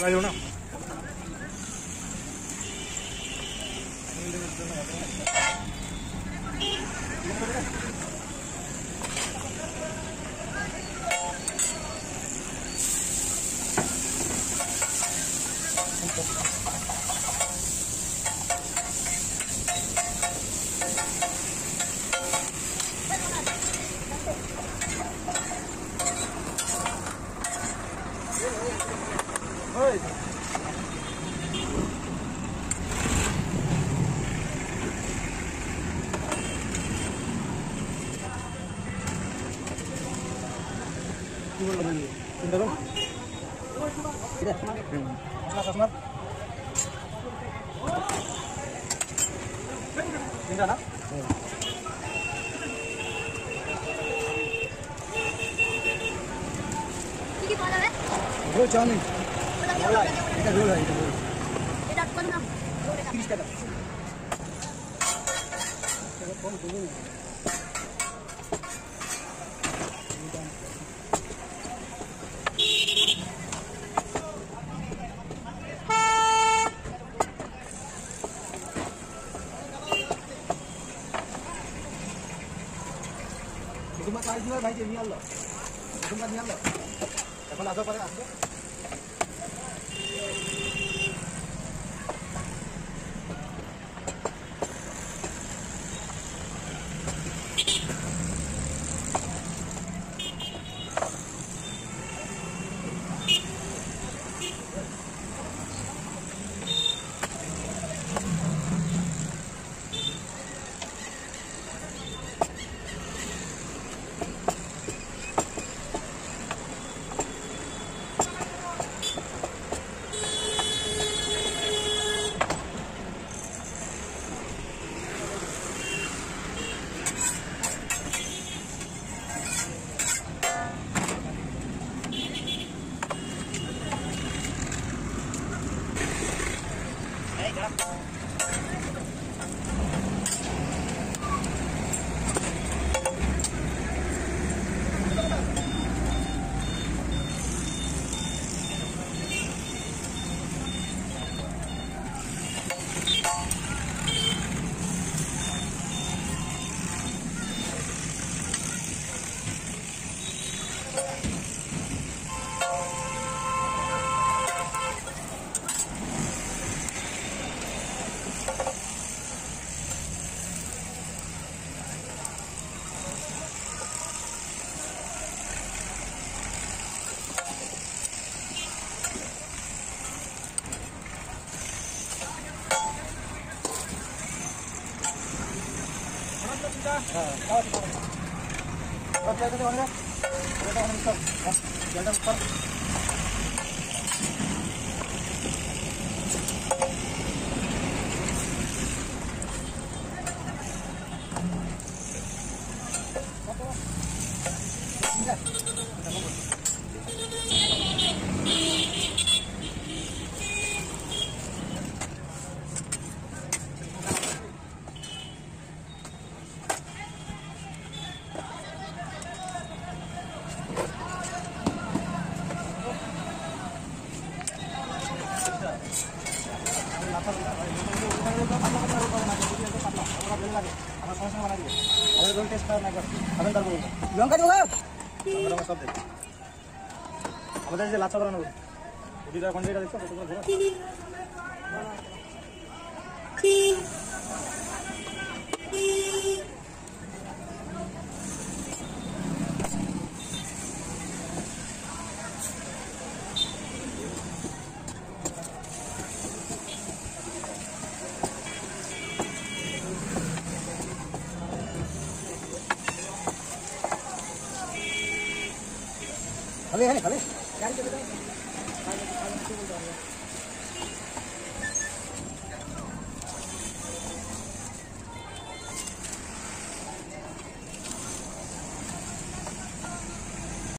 Mas, mas, mas. Pindah nak? কি বলা রে Roll চাউমিন বলা কি Malai. এটা রোল হয় এটা রোল এটা কোন নাম তিরিশ টাকা তোমার চার্জ ভাই নিয়ে আনলো। নিয়ে আনলো। এখন আসার পরে আসবে। Gracias. ऊपर লঙ্কা দেখ আমাদের যে লাচা বানানো রুটিটা কোন জায়গা দেখছ खले